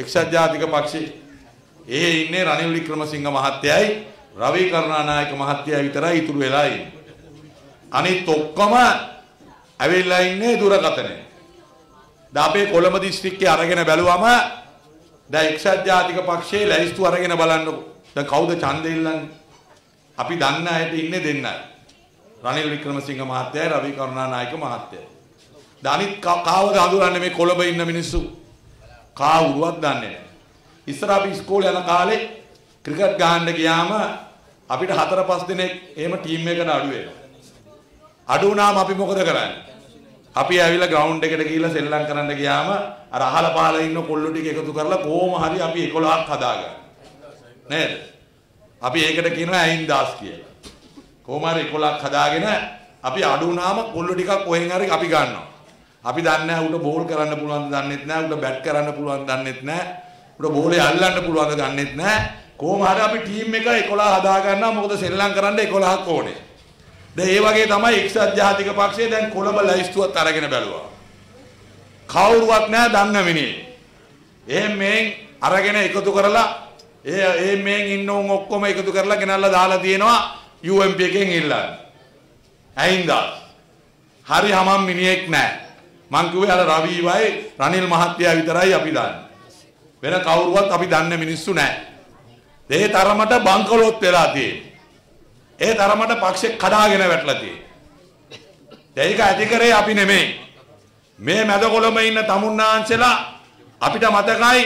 එක්සත් ජාතික පක්ෂේ. ඒ ඉන්නේ රනිල් වික්‍රමසිංහ මහත්තයයි රවි කරුණානායක මහත්තයා විතරයි ඉතුරු වෙලා ඉන්නේ. අනිත් ඔක්කොම ඇවිල්ලා ඉන්නේ දුරකථනයේ. දැන් අපේ කොළඹ දිස්ත්‍රික්කයේ අරගෙන බැලුවම දැන් එක්සත් ජාතික පක්ෂයේ ලැයිස්තු අරගෙන බලන්නකො. දැන් කවුද ඡන්දෙ ඉල්ලන්නේ? අපි දන්න අයට ඉන්නේ දෙන්නයි. රනිල් වික්‍රමසිංහ මහත්තයයි රවි කරුණානායක මහත්තයයි. දනිත් කාවද හඳුරන්නේ මේ කොළඹ ඉන්න මිනිස්සු? කාවුරුවත් දන්නේ නැහැ. ඉස්සර අපි ඉස්කෝලේ යන කාලේ ක්‍රිකට් ගහන්න ගියාම අපිට හතර පහ දිනක් එහෙම ටීම් එකකට අඩු වෙනවා. අඩු වුණාම අපි මොකද කරන්නේ? අපි ඇවිල්ලා ග්‍රවුන්ඩ් එකට ගිහිල්ලා සෙල්ලම් කරන්න ගියාම අර අහල පහල ඉන්න කොල්ලු ටික එකතු කරලා කොහොම හරි අපි 11ක් හදාගන්න. නේද? අපි ඒකට කියනවා ඇයින්දාස් කියලා. කොහොම හරි 11ක් හදාගෙන අපි අඩු වුණාම කොල්ලු ටිකක් කොහෙන් හරි අපි ගන්නවා. අපි දන්නේ නැහැ උට බෝල් කරන්න පුළුවන්ද දන්නෙත් නැහැ උට බැට් කරන්න පුළුවන්ද දන්නෙත් නැහැ උට බෝලේ අල්ලන්න පුළුවන්ද දන්නෙත් නැහැ. කොහොම හරි අපි ටීම් එක 11 හදා ගන්නවා මොකද සෙල්ලම් කරන්න 11ක් ඕනේ. දැන් ඒ වගේ තමයි එක්සත් ජාතික පක්ෂය දැන් කොළඹ ලයිස්තුවත් අරගෙන බැලුවා. කවුරුවත් නැහැ දන්න මිනිහේ එහෙන් මෙන් අරගෙන එකතු කරලා ඒ ඒ මෙන් ඉන්න උන් ඔක්කොම එකතු කරලා ගෙනල්ලා දාලා තියෙනවා UMP එකෙන් ඉල්ලන්න. ඇයින්ද? හරි හමම් මිනිහෙක් නැහැ. මං කිව්වේ අර රවීවයි රනිල් මහත්තයා විතරයි අපි දන්නේ. වෙන කවුරුවත් අපි දන්නේ මිනිස්සු නැහැ. ඒ තරමට බංකලොත් වෙලා තියෙන්නේ. ඒ තරමට පක්ෂේ කඩාගෙන වැටලා තියෙන්නේ. ඒක ඇති කරේ අපි නෙමෙයි. මේ මැද කොළඹ ඉන්න තමුන්නාන්සලා අපිට මතකයි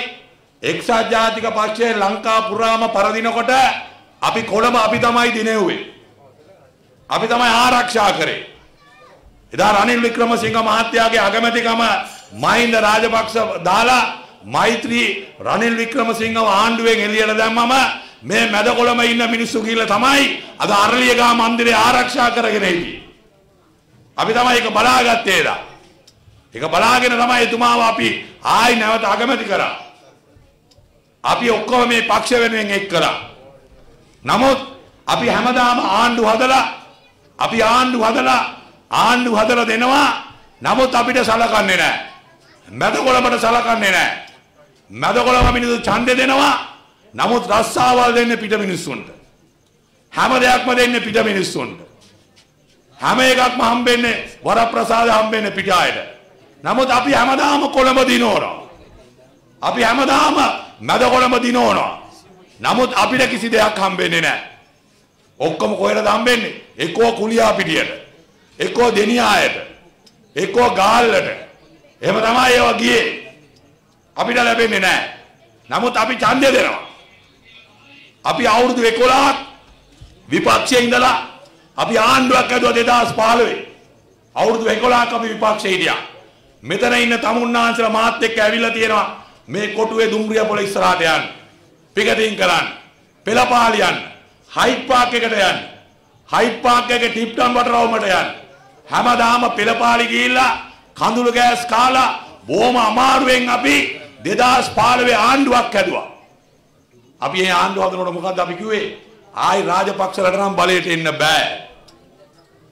එක්සත් ජාතික පක්ෂයේ ලංකා පුරාම පරදිනකොට අපි කොළඹ අපි තමයි දිනෙව්වේ. අපි තමයි ආරක්ෂා කරේ. එදා රනිල් වික්‍රමසිංහ මහත්තයාගේ අගමැතිකම මහින්ද රාජපක්ෂ දාලා මෛත්‍රී රනිල් වික්‍රමසිංහව ආණ්ඩුවෙන් එළියට දැම්මම මේ මැද කොළම ඉන්න මිනිස්සු කියලා තමයි අද අරලියගා මන්දිරය ආරක්ෂා කරගෙන හිටියේ. අපි තමයි ඒක බලාගත්තේ එදා. ඒක බලාගෙන තමයි එතුමාව අපි ආයි නැවත අගමැති කරා. අපි ඔක්කොම මේ පක්ෂ වෙනුවෙන් එක් කළා. නමුත් අපි හැමදාම ආණ්ඩු හදලා අපි ආණ්ඩු හදලා ආණ්ඩු හදලා දෙනවා නමුත් අපිට සලකන්නේ නැහැ. මැදකොළඹට සලකන්නේ නැහැ. මැදකොළඹ මිනිස්සු ඡන්දේ දෙනවා නමුත් රස්සාවල් දෙන්නේ පිට මිනිස්සුන්ට. හැම දෙයක්ම දෙන්නේ පිට මිනිස්සුන්ට. හැම එකක්ම හම්බෙන්නේ වරප්‍රසාද හම්බෙන්නේ පිට අයට. නමුත් අපි හැමදාම කොළඹ දිනවනවා. අපි හැමදාම මැදකොළඹ දිනවනවා. නමුත් අපිට කිසි දෙයක් හම්බෙන්නේ නැහැ. ඔක්කොම කොහෙද හම්බෙන්නේ? එක්කෝ කුලියා පිටියට. එක්කෝ දෙනියායට එක්කෝ ගාල්ලට. එහෙම තමයි ඒවා ගියේ. අපිට ලැබෙන්නේ නැහැ. නමුත් අපි ඡන්දය දෙනවා. අපි අවුරුදු 11ක් විපක්ෂයේ ඉඳලා අපි ආණ්ඩුවක් ඇදුවා 2015 අවුරුදු 11ක් අපි විපක්ෂයේ හිටියා. මෙතන ඉන්න තමුන්නාන්සලා මාත් එක්ක ඇවිල්ලා තියෙනවා මේ කොටුවේ දුම්රිය පොළ ඉස්සරහට යන්න. පිකටින් කරන්න. පෙළපාලි යන්න. හයිට් පාක් එකට යන්න. හයිට් පාක් එකේ ටිප්ටන් වටරවුමට යන්න. හැමදාම පෙළපාලි ගිහිල්ලා කඳුළු ගෑස් කාලා බොහොම අමාරුවෙන් අපි 2015 ආණ්ඩුවක් හැදුවා. අපි මේ ආණ්ඩුව හදනකොට මොකද්ද අපි කිව්වේ? ආයි රාජපක්ෂලට නම් බලයට එන්න බෑ.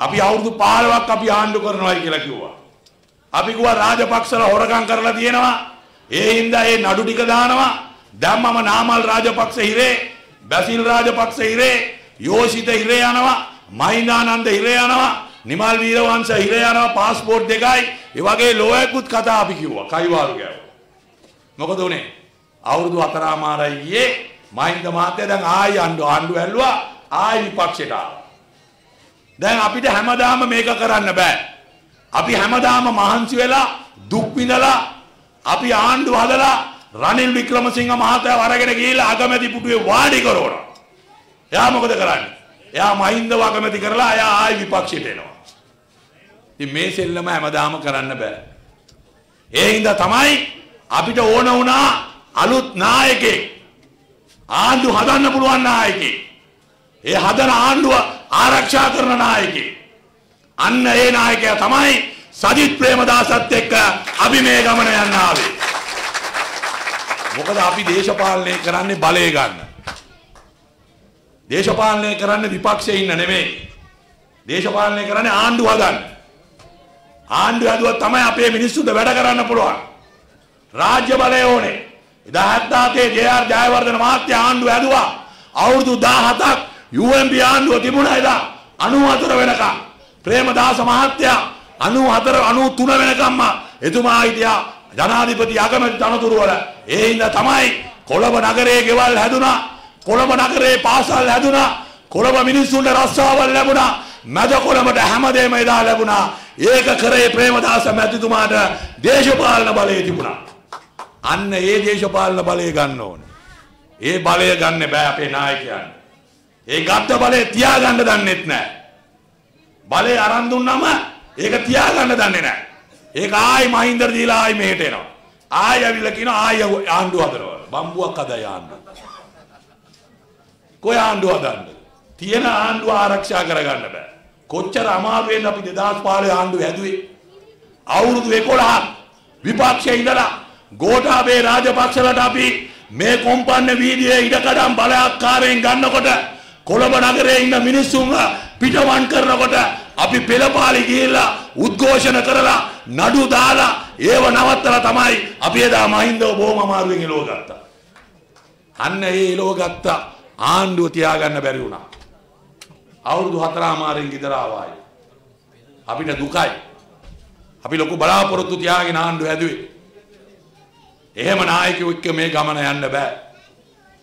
අපි අවුරුදු 15ක් අපි ආණ්ඩු කරනවායි කියලා කිව්වා. අපි කිව්වා රාජපක්ෂල හොරකම් කරලා තියෙනවා. ඒ හින්දා ඒ නඩු ටික දානවා. දැම්මම නාමල් රාජපක්ෂ හිරේ, බැසිල් රාජපක්ෂ හිරේ, යෝෂිත හිරේ යනවා, මහින්දානන්ද හිරේ යනවා. නිමල් වීරවංශ හිර යනවා પાස්පෝර්ට් දෙකයි. ඒ වගේ ලෝයකුත් කතා අපි කිව්වා. කයිවාරු ගෑවා. මොකද උනේ? අවුරුදු හතරමාරයි ගියේ. මහින්ද මහත්තයා දැන් ආයි ආණ්ඩු ආණ්ඩු ඇල්ලුවා. ආයි විපක්ෂයට ආවා. දැන් අපිට හැමදාම මේක කරන්න බෑ. අපි හැමදාම මහන්සි වෙලා දුක් විඳලා අපි ආණ්ඩු හදලා රනිල් වික්‍රමසිංහ මහත්තයාව අරගෙන ගිහිල්ලා අගමැති පුටුවේ වාඩි කරවනවා. එයා මොකද කරන්නේ? එයා මහින්දව අගමැති කරලා එයා ආයි විපක්ෂයට එනවා. ඉතින් මේ සෙල්ලම හැමදාම කරන්න බෑ. ඒ හින්දා තමයි අපිට ඕන වුණා අලුත් නායකයෙක්. ආණ්ඩු හදන්න පුළුවන් නායකයෙක්. ඒ හදන ආණ්ඩුව ආරක්ෂා කරන නායකයෙක්. අන්න ඒ නායකයා තමයි සජිත් ප්‍රේමදාසත් එක්ක අපි මේ ගමන යන්න ආවේ. මොකද අපි දේශපාලනය කරන්නේ බලය ගන්න. දේශපාලනය කරන්නේ විපක්ෂයේ ඉන්න නෙමෙයි. දේශපාලනය කරන්නේ ආණ්ඩු හදන්න. ආණ්ඩුව හැදුවත් තමයි අපේ මිනිස්සුන්ට වැඩ කරන්න පුළුවන්. රාජ්‍ය බලය ඕනේ. එදා 77 ජේ.ආර් ජයවර්ධන මහත්තයා ආණ්ඩුව ඇදුවා. අවුරුදු 17ක් UMP ආණ්ඩුව තිබුණා එදා 94 වෙනකම්. ප්‍රේමදාස මහත්තයා 94 93 වෙනකම්ම එතුමා හිටියා ජනාධිපති අගමැති තනතුරු වල. ඒ හින්දා තමයි කොළඹ නගරයේ ගෙවල් හැදුනා. කොළඹ නගරයේ පාසල් හැදුනා. කොළඹ මිනිස්සුන්ට රස්සාවල් ලැබුණා. මැද කොළඹට හැමදේම එදා ලැබුණා. ඒක කරේ ප්‍රේමදාස මැතිතුමාට දේශපාලන බලය තිබුණා. අන්න ඒ දේශපාලන බලය ගන්න ඕනේ. ඒ බලය ගන්න බෑ අපේ නායකයන්. ඒ ගත්ත බලය තියාගන්න දන්නෙත් නෑ. බලය අරන් දුන්නම ඒක තියාගන්න දන්නේ නෑ. ඒක ආයි මහින්දර දීලා ආයි මෙහෙට එනවා. ආයි ඇවිල්ලා කියනවා ආයි ආණ්ඩුව හදනවා. බම්බුවක් හදයි ආණ්ඩුව. කොයි ආණ්ඩුව හදන්නද? තියෙන ආණ්ඩුව ආරක්ෂා කරගන්න බෑ. කොච්චර අමාරුවෙන් අපි 2015 ආණ්ඩුව හැදුවේ. අවුරුදු 11ක් විපක්ෂයේ ඉඳලා ගෝඨාභය රාජපක්ෂලට අපි මේ කොම්පන්න වීදියේ ඉඩකඩම් බලහත්කාරයෙන් ගන්නකොට කොළඹ නගරයේ ඉන්න මිනිස්සුන් පිටවන් කරනකොට අපි පෙළපාලි ගිහිල්ලා උද්ඝෝෂණ කරලා නඩු දාලා ඒව නවත්තලා තමයි අපි එදා මහින්දව බොහොම අමාරුවෙන් එලව ගත්තා. අන්න ඒ එලව ගත්ත ආණ්ඩුව තියාගන්න බැරි වුණා. අවුරුදු හතරමාරෙන් ගෙදර ආවායි. අපිට දුකයි. අපි ලොකු බලාපොරොත්තු තියාගෙන ආණ්ඩුව හැදුවේ. එහෙම නායකයෝ එක්ක මේ ගමන යන්න බෑ.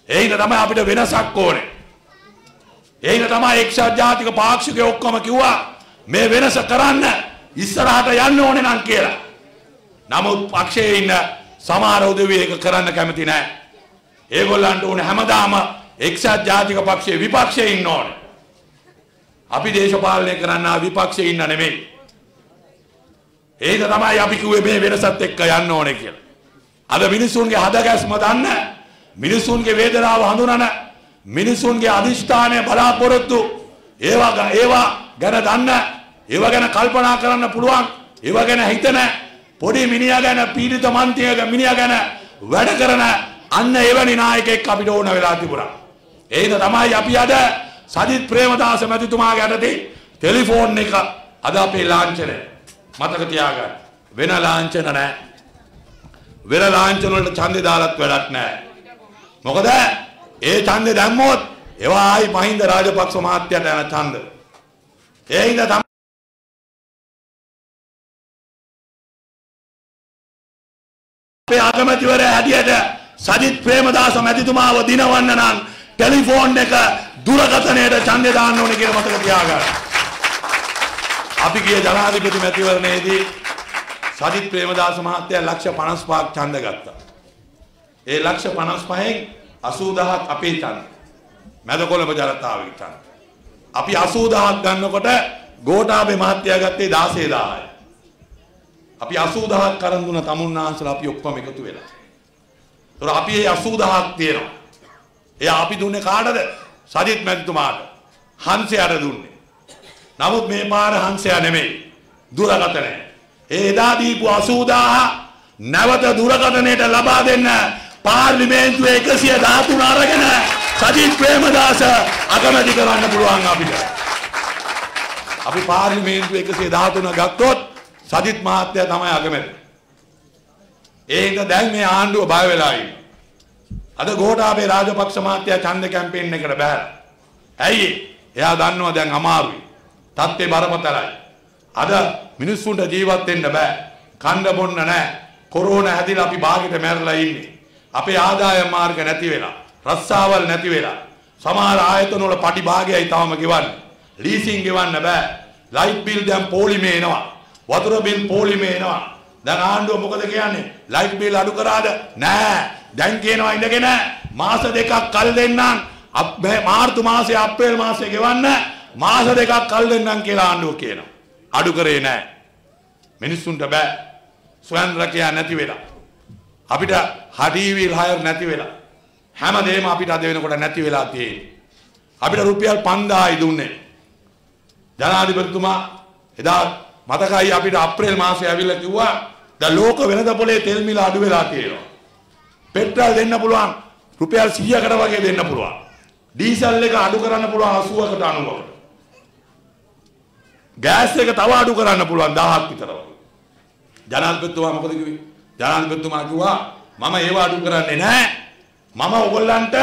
ඒින තමයි අපිට වෙනසක් ඕනේ. ඒින තමයි එක්සත් ජාතික පාක්ෂිකයෝ ඔක්කොම කිව්වා මේ වෙනස කරන්න ඉස්සරහට යන්න ඕනේ නම් කියලා. නමුත් පක්ෂයේ ඉන්න සමහර උදවිය ඒක කරන්න කැමති නෑ. ඒගොල්ලන්ට ඕනේ හැමදාම එක්සත් ජාතික පක්ෂයේ විපක්ෂයේ ඉන්න ඕනේ. අපි දේශපාලනය කරන්න විපක්ෂයේ ඉන්න නෙමෙයි. ඒක තමයි අපි කිව්වේ මේ වෙනසත් එක්ක යන්න ඕනේ කියලා. අද මිනිසුන්ගේ හදගැස්ම දන්න මිනිසුන්ගේ වේදනාව හඳුනන මිනිසුන්ගේ අධිෂ්ඨානය බලාපොරොත්තු ඒවා ඒවා ගැන දන්න ඒවා ගැන කල්පනා කරන්න පුළුවන් ඒවා ගැන හිතන පොඩි මිනිහා ගැන පීඩිත මන්ත්‍රියක මිනිහා ගැන වැඩ කරන අන්න එවැනි නායකයෙක් අපිට ඕන වෙලා තිබුණා. ඒක තමයි අපි අද සජිත් ප්‍රේමදාස මැතිතුමාගේ යටතේ ටෙලිෆෝන් එක අද අපේ ලාංඡනය මතක තියාගන්න. වෙන ලාංඡන නැහැ. වෙන ලාංඡන වලට ඡන්දේ දාලත් වැඩක් නැහැ. මොකද ඒ ඡන්දේ දැම්මොත් ඒවා ආයි මහින්ද රාජපක්ෂ මහත්තයාට යන ඡන්ද. ඒ හින්දා තමයි අපේ අගමැතිවරයා හැටියට සජිත් ප්‍රේමදාස මැතිතුමාව දිනවන්න නම් ටෙලිෆෝන් එක දුරකථනයට ඡන්දේ දාන්න ඕනේ කියලා මතක තියාගන්න. අපි ගිය ජනාධිපති මැතිවරණයේදී සජිත් ප්‍රේමදාස මහත්තයා ලක්ෂ 55ක් ඡන්ද ගත්තා. ඒ ලක්ෂ 55න් 80000ක් අපේ ඡන්ද. මැද කොළඹ ජනතාවගේ ඡන්ද. අපි 80000ක් ගන්නකොට ගෝඨාභය මහත්තයා ගත්තේ 16000යි. අපි 80000ක් කරන් දුන තමුන්නාන්සලා අපි ඔක්කොම එකතු වෙලා. ඒතර අපි මේ 80000ක් තියෙනවා. එයා අපි දුන්නේ කාටද? සජිත් මැතිතුමාට. හංසයාට දුන්නේ. නමුත් මේ පාර හංසයා නෙමෙයි. දුරකථනය. ඒ එදා දීපු 80000 නැවත දුරකථනයට ලබා දෙන්න පාර්ලිමේන්තුවේ 113 අරගෙන සජිත් ප්‍රේමදාස අගමැති කරන්න පුළුවන් අපිට. අපි පාර්ලිමේන්තුවේ 113 ගත්තොත් සජිත් මහත්තයා තමයි අගමැති. ඒක දැන් මේ ආණ්ඩුව බය වෙලා ඉන්නේ. අද ගෝඨාභය රාජපක්ෂ මහත්තයා ඡන්ද කැම්පේන් එකට බැහැලා. ඇයි? එයා දන්නවා දැන් අමාරුයි. තත්ත්වේ බරපතලයි. අද මිනිස්සුන්ට ජීවත් වෙන්න බෑ. කන්න බොන්න නැහැ. කොරෝනා හැදිලා අපි බාගෙට මැරලා ඉන්නේ. අපේ ආදායම් මාර්ග නැති වෙලා, රස්සාවල් නැති වෙලා. සමහර ආයතන වල පටි භාගයයි තාම ගෙවන්නේ. ලීසින් ගෙවන්න බෑ. ලයිට් බිල් දැන් පොලිමේ එනවා. වතුර බිල් පොලිමේ එනවා. දැන් ආණ්ඩුව මොකද කියන්නේ? ලයිට් බිල් අඩු කරාද? නෑ. දැන් කියනවා ඉඳගෙන මාස දෙකක් කල් දෙන්නම්. මාර්තු මාසේ අප්‍රේල් මාසේ ගෙවන්න මාස දෙකක් කල් දෙන්නම් කියලා ආණ්ඩුව කියනවා. අඩු කරේ නෑ. මිනිස්සුන්ට බෑ. ස්වයන් රැකියා නැති වෙලා. අපිට හඩීවිල් හයර් නැති වෙලා. හැමදේම අපිට අද වෙනකොට නැති වෙලා තියෙන්නේ. අපිට රුපියල් 5000යි දුන්නේ. ජනාධිපතිතුමා එදා මතකයි අපිට අප්‍රේල් මාසේ ඇවිල්ලා කිව්වා දැන් ලෝක වෙනද පොලේ තෙල් මිල අඩු වෙලා තියෙනවා. පෙට්‍රල් දෙන්න පුළුවන් රුපියල් 100කට වගේ දෙන්න පුළුවන්. ඩීසල් එක අඩු කරන්න පුළුවන් 80කට 90කට. ගෑස් එක තව අඩු කරන්න පුළුවන් 1000ක් විතර වගේ. ජනාධිපතිතුමා මොකද කිව්වේ? ජනාධිපතිතුමා කිව්වා මම ඒව අඩු කරන්නේ නැහැ. මම ඔයගොල්ලන්ට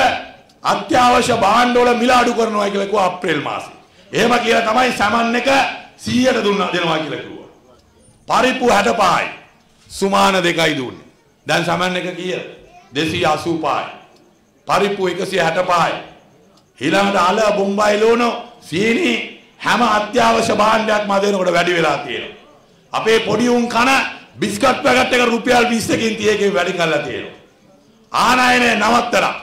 අත්‍යවශ්‍ය භාණ්ඩවල මිල අඩු කරනවා කියලා කිව්වා අප්‍රේල් මාසේ. එහෙම කියලා තමයි සමන් එක 100ට දුන්නා දෙනවා කියලා කිව්වා. පරිප්පු 65යි. සුමාන දෙකයි දුන්නේ. දැන් සමන් එක කීයද? 285යි. පරිප්පු 165යි. ඊළඟට අල බොම්බයි ලෝනෝ සීනි හැම අත්‍යවශ්‍ය භාණ්ඩයක්ම අද වෙනකොට වැඩි වෙලා තියෙනවා. අපේ පොඩි උන් කන බිස්කට් පැකට් එක රුපියල් 20කින් 30කින් වැඩි කරලා තියෙනවා. ආනයනය නවත්තලා.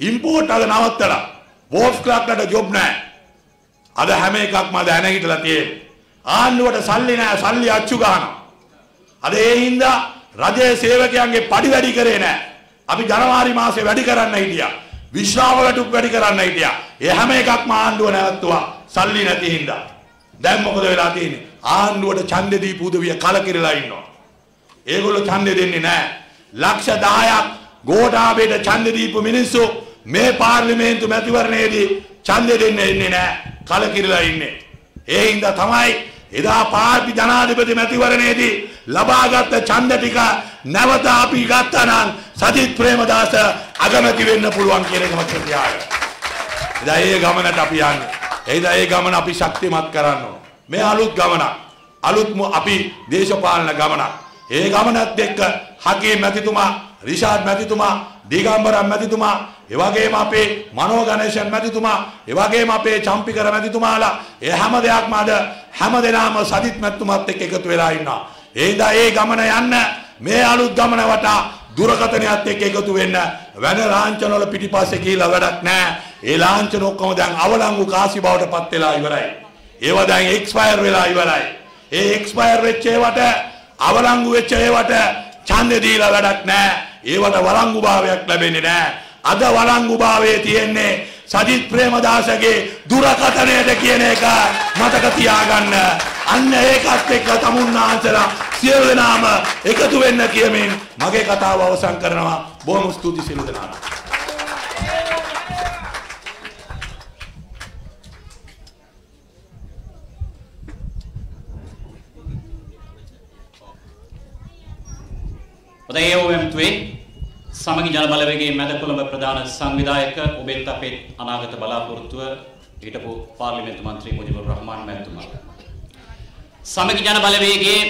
ඉම්පෝට් අද නවත්තලා. වෝල්ෆ් ක්ලබ්ලට ජොබ් නැහැ. අද හැම එකක්ම අද ඇනහිටලා තියෙන්නේ. ආණ්ඩුවට සල්ලි නැහැ සල්ලි අච්චු ගන්නවා. අද ඒ හින්දා රජයේ සේවකයන්ගේ පඩි වැඩි කරේ නැහැ. අපි ජනවාරි මාසේ වැඩි කරන්න හිටියා. විශ්‍රාම වැටුප් වැඩි කරන්න හිටියා. ඒ හැම එකක්ම ආණ්ඩුව නැවතුවා. සල්ලි නැති හින්දා. දැන් මොකද වෙලා තියෙන්නේ? ආණ්ඩුවට ඡන්දෙ දීපු උදවිය කලකිරලා ඉන්නවා. ඒගොල්ලෝ ඡන්දෙ දෙන්නේ නැහැ. ලක්ෂ 10ක් ගෝඨාභයට ඡන්දෙ දීපු මිනිස්සු මේ පාර්ලිමේන්තු මැතිවරණයේදී ඡන්දෙ දෙන්නේ ඉන්නේ නැහැ. කලකිරලා ඉන්නේ. ඒ හින්දා තමයි එදා පාර්ති ජනාධිපති මැතිවරණයේදී ලබාගත් ඡන්ද ටික නැවත අපි ගත්තා නම් සජිත් ප්‍රේමදාස අගමැති වෙන්න පුළුවන් කියන එක මම කියනවා. එදා ඒ ගමනට අපි යන්නේ. එදා ඒ ගමන අපි ශක්තිමත් කරන්න ඕන. මේ අලුත් ගමනක්. අලුත් අපි දේශපාලන ගමනක්. ඒ ගමනත් එක්ක හකී මැතිතුමා, රිෂාඩ් මැතිතුමා, දීගම්බරම් මැතිතුමා, ඒ වගේම අපේ මනෝ ගණේෂන් මැතිතුමා, ඒ වගේම අපේ චම්පිකර මැතිතුමාලා ඒ හැම දෙයක්ම අද හැම දෙනාම සදිත් මැතිතුමත් එක්ක එකතු වෙලා ඉන්නවා. ඒ හින්දා ඒ ගමන යන්න මේ අලුත් ගමන වටා දුරකථනයත් එක්ක එකතු වෙන්න වෙන ලාංඡන වල පිටිපස්සේ කියලා වැඩක් නැහැ. ඒ ලාංඡන ඔක්කොම දැන් අවලංගු කාසි බවට පත් වෙලා ඉවරයි. ඒවා දැන් එක්ස්පයර් වෙලා ඉවරයි. ඒ එක්ස්පයර් වෙච්ච ඒවට අවලංගු වෙච්ච ඒවට ඡන්දේ දීලා වැඩක් නැහැ. ඒවට වළංගු භාවයක් ලැබෙන්නේ නැහැ. අද වළංගු භාවයේ තියෙන්නේ සජිත් ප්‍රේමදාසගේ දුරකථනයද කියන එක මතක තියාගන්න. අන්න ඒකත් එක්ක තමුන්නාන්සලා සියලු දෙනාම එකතු වෙන්න කියමින් මගේ කතාව අවසන් කරනවා. බොහොම ස්තුතියි සියලු දෙනාට. හොඳයි ඔවම්තුවේ සමගි ජන බලවේගයේ මැද කොළඹ ප්‍රධාන සංවිධායක ඔබෙත් අපේ අනාගත බලාපොරොත්තුව හිටපු පාර්ලිමේන්තු මන්ත්‍රී මුජිබුර් රහ්මාන් මැතිතුමා. සමගි ජන බලවේගයේ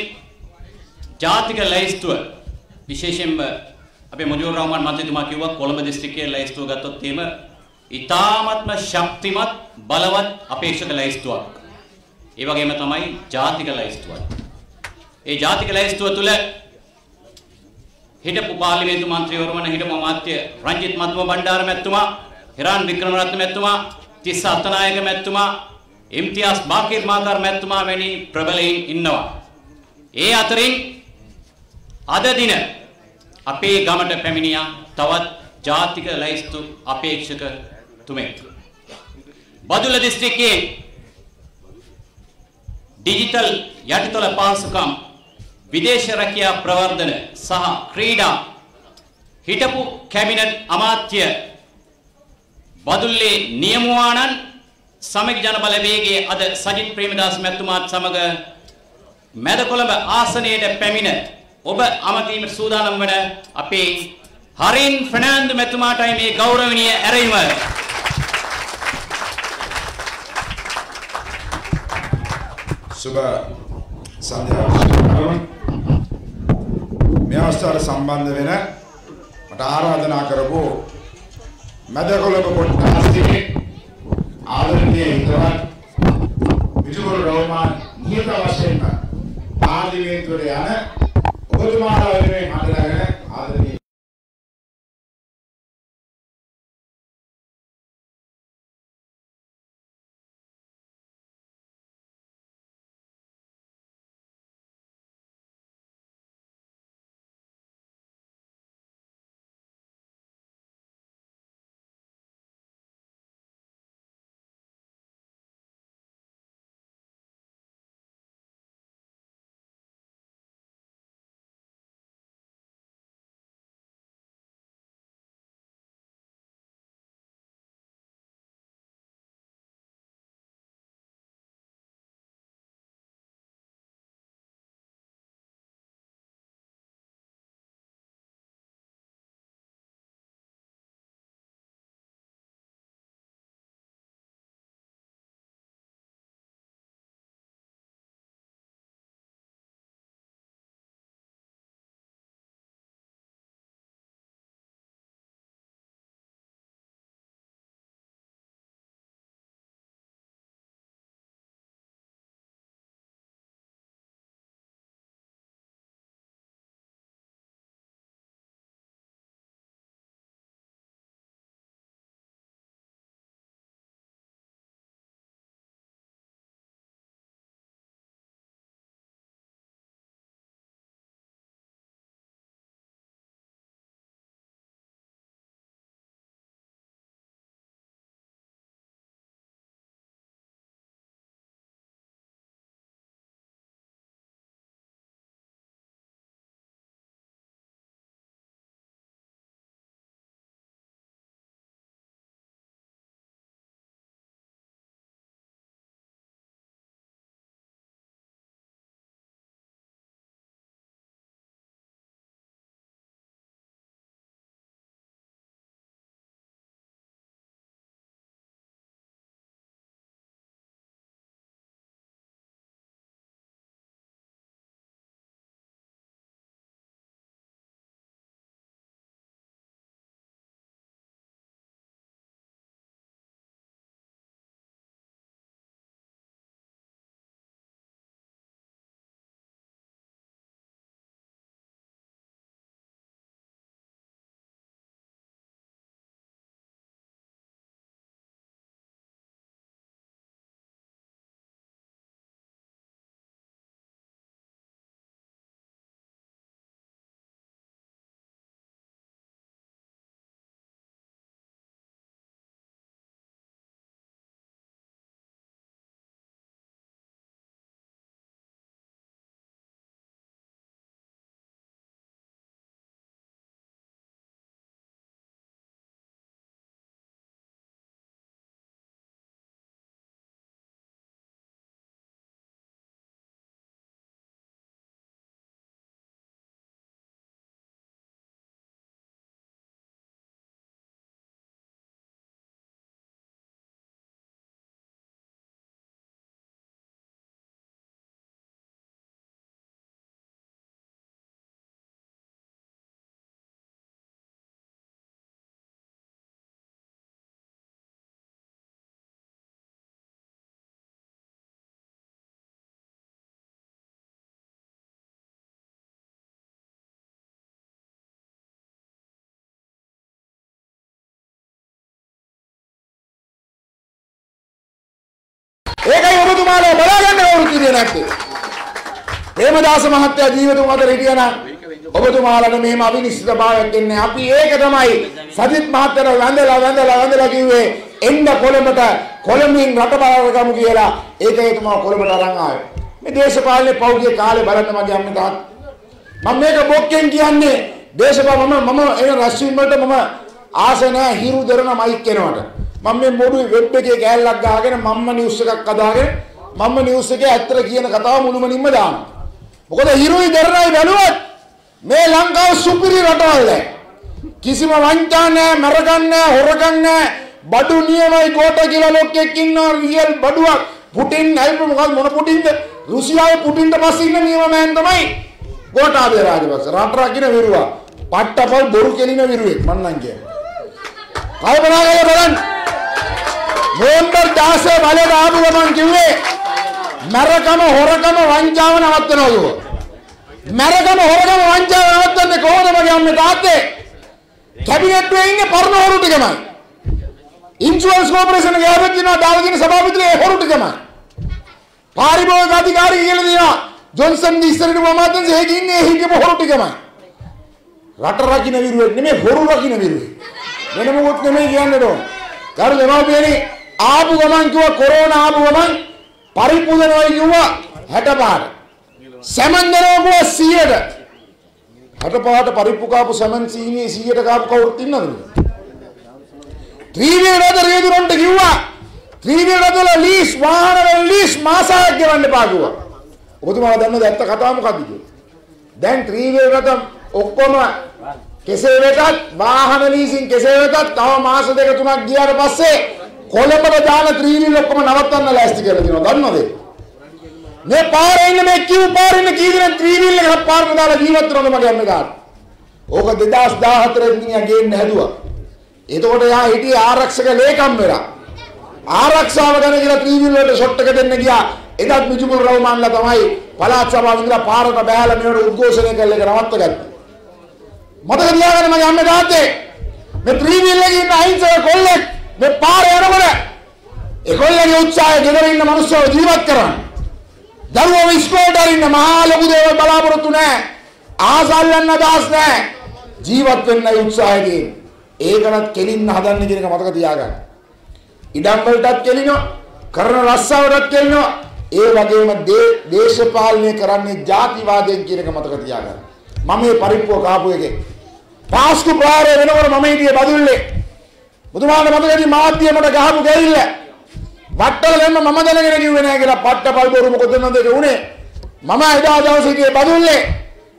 ජාතික ලැයිස්තුව විශේෂයෙන්ම අපේ මුජිබුර් රහ්මාන් මන්ත්‍රීතුමා කිව්වා කොළඹ දිස්ත්‍රික්කයේ ලැයිස්තුව ගත්තොත් එහෙම ඊ타ත්ම ශක්තිමත් බලවත් අපේක්ෂක ලැයිස්තුවක්. ඒ වගේම තමයි ජාතික ලැයිස්තුවක්. ඒ ජාතික ලැයිස්තුව තුළ හිටපු පාර්ලිමේන්තු මන්ත්‍රීවරු වන හිටපු අමාත්‍ය රංජිත් මත්ම බණ්ඩාර මැතිතුමා, හිරාන් වික්‍රමරත්න මැතිතුමා, තිස්ස අත්තනායක මැතිතුමා, ඉම්තියාස් බාකිර් මාකර් මැතිතුමා වැනි ප්‍රබලයින් ඉන්නවා. ඒ අතරින් අද දින අපේ ගමට පැමිණියා තවත් ජාතික ලැයිස්තු අපේක්ෂක තුමෙක්. බදුල්ල දිස්ත්‍රික්කයේ ඩිජිටල් යටිතොල පාසුකම් විදේශ රැකියා ප්‍රවර්ධන සහ ක්‍රීඩා හිටපු කැබිනට් අමාත්‍ය බදුල්ලේ නියමුවානන් සමග ජන බලවේගයේ අද සජිත් ප්‍රේමදාස මැතිතුමාත් සමග මැද කොළඹ ආසනයට පැමිණ ඔබ අමතීමට සූදානම් වන අපේ හරින් ෆර්නෑන්ඩ් මැතිතුමාටයි මේ ගෞරවනීය ඇරයුම. සුබ සන්ධ්‍යාවක් මේ අවස්ථාවට සම්බන්ධ වෙන මට ආරාධනා කරපු මැදකොළඹ කොට්ටාසේ ආදරණීය හිතවත් විජුවල් රෝමාන් නියත වශයෙන්ම පාර්ලිමේන්තුවට යන ඔබතුමාලා වෙනුවෙන් හඳුනාගෙන හිටියේ නැත්තේ? ප්‍රේමදාස මහත්තයා ජීවිතුම අතර හිටියනම් ඔබතුමාලට මෙහෙම අවිනිශ්චිතභාවයක් එන්නේ. අපි ඒක තමයි සජිත් මහත්තයාට වැඳලා වැඳලා වැඳලා කිව්වේ එන්න කොළඹට කොළඹින් රට බලගමු කියලා. ඒක එතුමා කොළඹට අරන් ආවේ. මේ දේශපාලනේ පෞද්ගලික කාලේ බලන්න මගේ අම්මේ තාත්තා. මම මේක බොක්කෙන් කියන්නේ දේශපාල මම මම ඒ රැස්වීම වලට මම ආස නැහැ හිරු දරන මයික් කෙනවට. මම මේ මොඩු වෙබ් එකේ කෑල්ලක් ගහගෙන මම්ම නිවුස් එකක් අදාගෙන මම්ම නිවුස් එකේ ඇත්තට කියන කතාව මුළුමනින්ම දානවා. මොකද හිරුයි දරනයි බැලුවත් මේ ලංකාව සුපිරි රටවල් දැන්. කිසිම වංචා නැහැ, මරගම් නැහැ, හොරගම් නැහැ. බඩු නියමයි කොට කියලා ලොක්ෙක් ඉන්නවා රියල් බඩුවක්. පුටින් අල්ප මොකද මොන පුටින්ද? රුසියාවේ පුටින්ට පස්සේ ඉන්න නියමමෑන් තමයි ගෝඨාභය රාජපක්ෂ. රට රකින්න විරුවා. පට්ටපල් බොරු කෙලින විරුවෙක් මන්නම් කියන්නේ. කල්පනා කරලා බලන්න. නොවැම්බර් 16 බලයට ආපු ගමන් කිව්වේ මරකම හොරකම වංචාව නවත්තනවා කිව්වා. මරකම හොරකම වංචාව නවත්තන්නේ කොහොමද මගේ අම්මේ තාත්තේ? කැබිනට් එකේ ඉන්නේ පරණ හොරු ටිකමයි. ඉන්ෂුරන්ස් කෝපරේෂන් එකේ ආවෙත් දිනවා දාවදින සභාපතිතුමා ඒ හොරු ටිකමයි. පාරිභෝගික අධිකාරිය කියලා දිනවා ජොන්සන් ඉස්සරට මමතන් ඒක ඉන්නේ හිටපු හොරු ටිකමයි. රට රකින්න විරුවෙක් නෙමෙයි හොරු රකින්න විරුවෙක්. වෙන මොකුත් නෙමෙයි කියන්නේ දෝ. ගරු දෙමාපියනි ආපු ගමන් කිව්වා කොරෝනා ආපු ගමන් පරිපූර්ණයි කිව්වා 65ට. සැමන් දෙනවා කිව්වා 100ට. 65ට පරිප්පු කාපු සැමන් සීනියේ 100ට කාපු කවුරුත් ඉන්නවද? ත්‍රිවිධ රද රියදුරන්ට කිව්වා ත්‍රිවිධ රදවල ලීස් වාහන වල ලීස් මාසයක් ගෙවන්න එපා කිව්වා. ඔබතුමාලා දන්නවද ඇත්ත කතාව මොකක්ද කියලා? දැන් ත්‍රිවිධ රද ඔක්කොම කෙසේ වෙතත් වාහන ලීසින් කෙසේ වෙතත් තව මාස දෙක තුනක් ගියාට පස්සේ කොළඹට දාන ත්‍රිවිධ ඔක්කොම නවත්තන්න ලෑස්ති කරලා තියෙනවා. දන්නවද? මේ පාරේ ඉන්න මේ කිව් පාරේ ඉන්න කී දෙනෙක් ත්‍රිවිල් එක පාරට දාලා ජීවත් වෙනවද මගේ අම්මේ ගාන. ඕක 2014 දිනියා ගේන්න හැදුවා. එතකොට යා හිටියේ ආරක්ෂක ලේකම් වෙලා. ආරක්ෂාව ගැන කියලා ත්‍රිවිල් වලට ෂොට් එක දෙන්න ගියා. එදත් මිජුමුල් රහමාන්ලා තමයි පළාත් සභාව ඉඳලා පාරට බෑලා මේවට උද්ඝෝෂණය කළ එක නවත්තගත්තේ. මතක තියාගන්න මගේ අම්මේ තාත්තේ මේ ත්‍රිවිල් එකේ ඉන්න අහිංසක කොල්ලෙක් මේ පාරේ යනකොට ඒ කොල්ලගේ උත්සාහය ගෙදර ඉන්න මිනිස්සුව ජීවත් කරන්න. දරුවෝ ඉස්කෝලේට අරින්න මහා ලොකු දේවල් බලාපොරොත්තු නැහැ. ආසල්ලන්න අදහස් නැහැ. ජීවත් වෙන්නයි උත්සාහය තියෙන්නේ. ඒකනත් කෙලින්න හදන්න කියන එක මතක තියාගන්න. ඉඩම් වලටත් කෙලිනවා, කරන රස්සාවටත් කෙලිනවා. ඒ වගේම දේශපාලනය කරන්නේ ಜಾතිවාදයෙන් කියන එක මතක තියාගන්න. මම මේ පරිප්පුව කාපු එකේ පාස්කු ප්‍රාරය වෙනකොට මම හිටියේ බදුල්ලේ. බුදුමාන මතකදී මාධ්‍ය මට ගහපු ගැරිල්ල. වට්ටල දැම්ම මම දැනගෙන කිව්වේ නෑ කියලා පට්ටපල් බොරු මොකද නේද උනේ. මම එදා දවසේ හිටියේ බදුල්ලේ.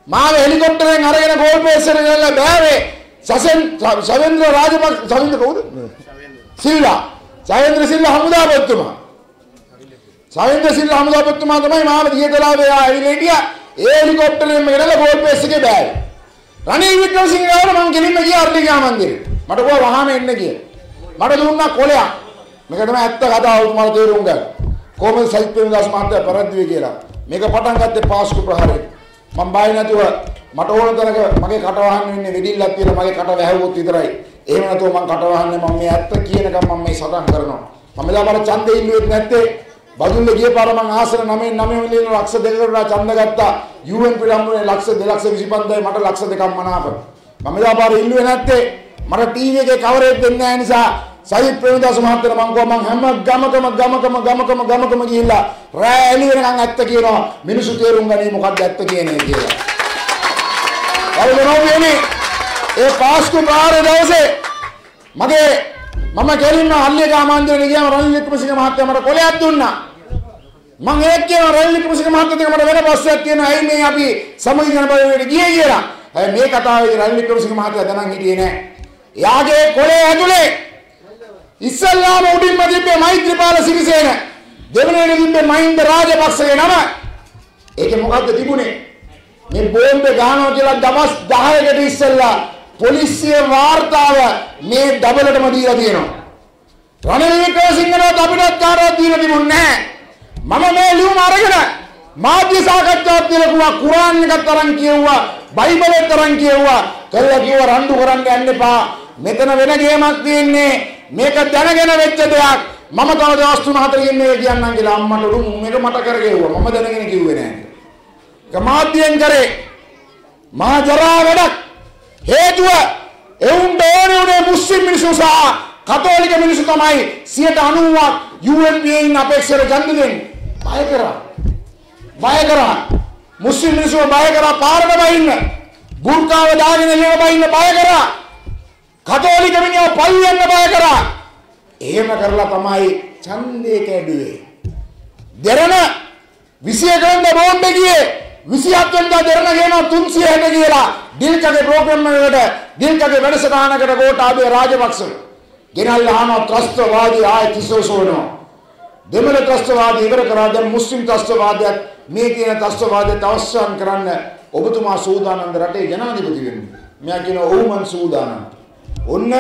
මාව හෙලිකොප්ටරෙන් අරගෙන ගෝල්පේස්සර ගිහලා බෑවේ. සසෙන් සවෙන්ද්‍ර රාජපක්ෂ සවෙන්ද්‍ර කවුද? සිල්ලා. සවෙන්ද්‍ර සිල්ලා හමුදාපතිතුමා. සවෙන්ද්‍ර සිල්ලා හමුදාපතිතුමා තමයි මාව දියතලාවේ ආවිල හිටියා. ඒ හෙලිකොප්ටරෙන් ගෙනලා ගෝල්පේස් එකේ බෑවේ. රනිල් වික්‍රමසිංහ ගාවට මං ගෙලින්ම ගියා අර්ලිකා මන්දිරේ. මට කිව්වා වහාම එන්න කියලා. මට දුන්නා කොලයක්. මේක තමයි ඇත්ත කතාව උතුමාලා තේරුම් ගන්න. කොහොමද සයිත් ප්‍රේමදාස මහත්තයා පරද්දුවේ කියලා. මේක පටන් ගත්තේ පාස්කු ප්‍රහාරයෙන්. මම බායි නැතුව මට ඕන තරක මගේ කට වහන්න වෙන්නේ වෙඩිල්ලක් කියලා මගේ කට වැහුවොත් විතරයි. එහෙම නැතුව මම කට වහන්නේ මම මේ ඇත්ත කියනකම් මම මේ සටන් කරනවා. මම එදා මට ඡන්දෙ ඉල්ලුවෙත් නැත්තේ බදුල්ල ගිය පාර මම ආසන 9 9 මිලියන ලක්ෂ දෙකකට ඡන්ද ගත්තා. UNP රම්මුනේ ලක්ෂ 225යි මට ලක්ෂ දෙකක් මනාප. මම එදා පාර ඉල්ලුවේ නැත්තේ මට ටීවී එකේ කවරේජ් දෙන්නේ නැහැ නිසා සජිත් ප්‍රේමදාස මහත්තයා මං කිව්වා මං හැම ගමකම ගමකම ගමකම ගමකම ගිහිල්ලා රෑ එළි වෙනකන් ඇත්ත කියනවා මිනිස්සු තේරුම් ගනී මොකක්ද ඇත්ත කියන්නේ කියලා. වලදනෝවියනේ ඒ පාස්කු ප්‍රාර දවසේ මගේ මම ගෙලින්න අල්ලිය ගාමාන්දරේ ගියාම රනිල් වික්‍රමසිංහ මහත්තයා මට කොලයක් දුන්නා. මං ඒක කියන රනිල් වික්‍රමසිංහ මහත්තයාට මට වෙන ප්‍රශ්නයක් තියෙනවා. ඇයි මේ අපි සමගි ජන බලවේගයට ගියේ කියලා. හැබැයි මේ කතාවේ රනිල් වික්‍රමසිංහ මහත්තයා දැනන් හිටියේ නෑ. එයාගේ කොලේ ඇතුලේ ඉස්සල්ලාම උඩින්ම තිබ්බේ මෛත්‍රීපාල සිරිසේන. දෙවෙනියට තිබ්බේ මහින්ද රාජපක්ෂගේ නම. ඒකේ මොකද්ද තිබුණේ? මේ බෝම්බේ ගහනවා කියලා දවස් 10කට ඉස්සෙල්ලා පොලිසිය වාර්තාව මේ ඩබලටම දීලා තියෙනවා. රනිල් වික්‍රමසිංහනවත් අපිටත් කාටවත් දීලා තිබුණේ නැහැ. මම මේ ලියුම අරගෙන මාධ්‍ය සාකච්ඡාවක් කියලා කිව්වා කුරාන් එකක් තරම් කියුවා බයිබලෙත් තරම් කියුවා කළා කිව්වා රණ්ඩු කරන්න යන්න එපා. මෙතන වෙන ගේමක් තියෙන්නේ මේක දැනගෙන වෙච්ච දෙයක් මම තව දවස් 3-4කින් මේක කියන්නම් කියලා අම්මට උරු මේක මට කරගෙව්වා. මම දැනගෙන කිව්වේ නෑ. කමාද්‍යයෙන් කරේ මහා ජරා වැඩක් හේතුව එවුන්ට ඕනේ උනේ මුස්ලිම් මිනිස්සු සහ කතෝලික මිනිස්සු තමයි 90ක් UNP ඉන්න අපේක්ෂාවට ඡන්ද දෙන්නේ. බය කරා. බය කරා. මුස්ලිම් මිනිස්සු බය කරා පාරට බයින්න. බුර්කාව දාගෙන එළියට බයින්න බය කරා. කතෝලික මිනිහව පල්ලියන්න බය කරා. එහෙම කරලා තමයි ඡන්දේ කැඩුවේ. දෙරණ 21 වෙනිදා බෝම්බේ ගියේ. 27 වෙනිදා දෙරණ ගේනවා 360 කියලා. දිල්කගේ ප්‍රෝග්‍රෑම් එකකට දිල්කගේ වැඩසටහනකට ගෝඨාභය රාජපක්ෂ. ගෙනල්ලා අහනවා ත්‍රස්තවාදී ආය තිසෝසෝනෝ දෙමළ ත්‍රස්තවාදී ඉවර කරා. දැන් මුස්ලිම් ත්‍රස්තවාදයක් මේ කියන ත්‍රස්තවාදයට අවසන් කරන්න ඔබතුමා සූදානම්ද රටේ ජනාධිපති වෙන්න. මෙයා කියන ඔව් මං සූදානම්. ඔන්න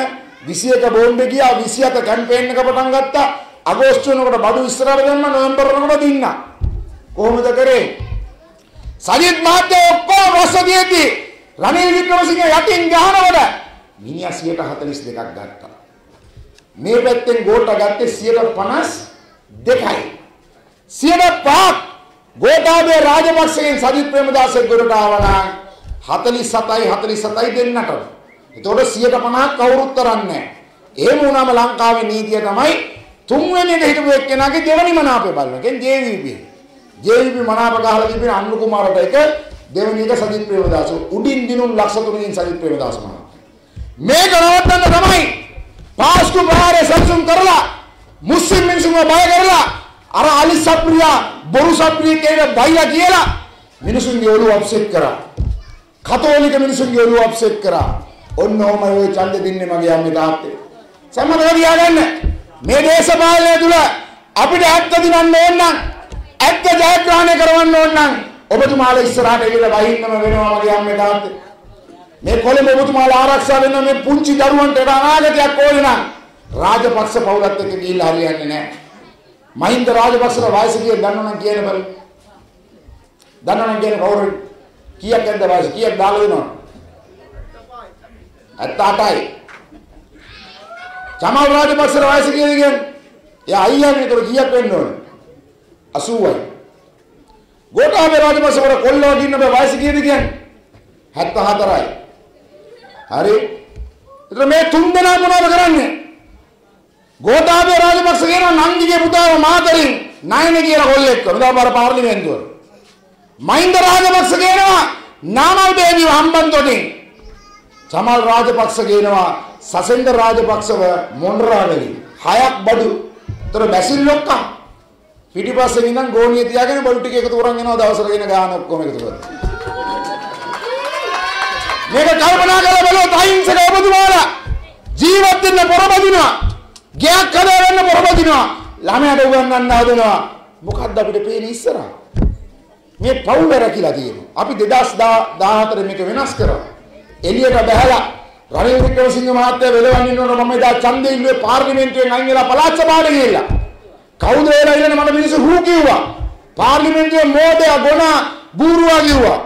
21 බෝම්බේ ගියා 27 කැම්පේන් එක පටන් ගත්තා. අගෝස්තු වෙනකොට බඩු ඉස්සරහට දැම්මා නොවැම්බර් වෙනකොට දින්නා. කොහොමද කරේ? සජිත් මහත්තයා ඔක්කොම රසදියේදී රනිල් වික්‍රමසිංහ යටින් ගහනකොට මිනිහා 142ක් ගත්තා. මේ පැත්තෙන් ගෝඨ ගත්තේ 152යි 105ක් ගෝඨාභය රාජපක්ෂගෙන් සජිත් ප්‍රේමදාසෙක් ගොඩට ආවනම් 47යි 47යි දෙන්නට. එතකොට 150ක් කවුරුත් කරන්නේ එහෙම වුණාම ලංකාවේ නීතිය තමයි තුන්වෙනි එක හිටපු එක්කෙනාගේ දෙවනි මනාපය බලන කෙන් JVP JVP මනාප ගහලා තිබෙන අන්නු කුමාරට එක දෙවනි එක සජිත් ප්‍රේමදාස. උඩින් දිනුම් ලක්ෂ තුනකින් සජිත් ප්‍රේමදාස මහා. මේක නවත්තන්න තමයි පාස්කු ප්‍රහාරය සැලසුම් කරලා මුස්ලිම් මිනිසුන්ව බය කරලා අර අලි සප්‍රියා බොරු සප්‍රිය කියන බයිලා කියලා මිනිසුන්ගේ ඔළුව අප්සෙට් කරා. කතෝලික මිනිසුන්ගේ ඔළුව අප්සෙට් කරා. ඔන්න ඔහමයි ඔය ඡන්දෙ දින්නේ මගේ අම්මේ තාත්තේ සම්මතව තියාගන්න මේ දේශපාලනය තුල අපිට ඇත්ත දිනන්න ඕන නම් ඇත්ත ජයග්‍රහණය කරවන්න ඕන නම් ඔබතුමාලා ඉස්සරහට එළියට වහින්නම වෙනවා මගේ අම්මේ තාත්තේ මේ කොළඹ ඔබතුමාලා ආරක්ෂා වෙන්න මේ පුංචි දරුවන්ට අනාගතයක් ඕනේ නම් රාජපක්ෂ පවුලත් එක්ක ගිහිල්ලා හරියන්නේ නැහැ. මහින්ද රාජපක්ෂට වයස කීයද දන්නවනම් කියන්න බෑ. දන්නවනම් කියන කවුරු කීයක් ඇද්ද වයස කීයක් දාලා දෙනවද? 78යි. ජමල් රාජපක්ෂට වයස කීයද කියන්නේ? එයා අයියා මේකට කීයක් වෙන්න ඕනේ? 80යි. ගෝඨාභය රාජපක්ෂ වර කොල්ලෝ දින්න බෑ වයස කීයද කියන්නේ? 74යි. හරි. එතන මේ තුන් දෙනා මොනවද කරන්නේ? ගෝඨාභය රාජපක්ෂ කියන නංගිගේ පුතාව මාතරින් නයන කියලා කොල්ලෙක්ව මෙදාපාර පාර්ලිමේන්තුව. මහින්ද රාජපක්ෂ කියනවා නාමල් බේබිව හම්බන්තොටින්. සමල් රාජපක්ෂ කියනවා සසෙන්ද රාජපක්ෂව මොණරාවලි. හයක් බඩු. ତොර බැසිල් ලොක්කා. පිටිපස්සේ ඉඳන් ගෝණිය තියාගෙන බඩු ටික එකතු කරන් එනවා දවසට ගෙන ගාන ඔක්කොම එකතු කරලා. මේක කල්පනා කරලා බලුවොත් අහිංසක ඔබතුමාලා ජීවත් වෙන්න පොරබදිනවා. ගයක් හදාගන්න පොරබදිනවා. ළමයට උගන්වන්න හදනවා. මොකද්ද අපිට පේන්නේ ඉස්සරහ? මේ පවුල රැකිලා තියෙනවා. අපි 2014 මේක වෙනස් කරා. එළියට බහැලා රනිල් වික්‍රමසිංහ මහත්තයා වෙලවන්න ඉන්නකොට මම එදා ඡන්දේ ඉල්ලුවේ පාර්ලිමේන්තුවෙන් අයින් වෙලා පළාත් සභාවට ගිහිල්ලා. කවුද වෙලා ඉන්නේ මට මිනිස්සු හූ කිව්වා. පාර්ලිමේන්තුවේ මෝඩය ගොන බූරුවා කිව්වා.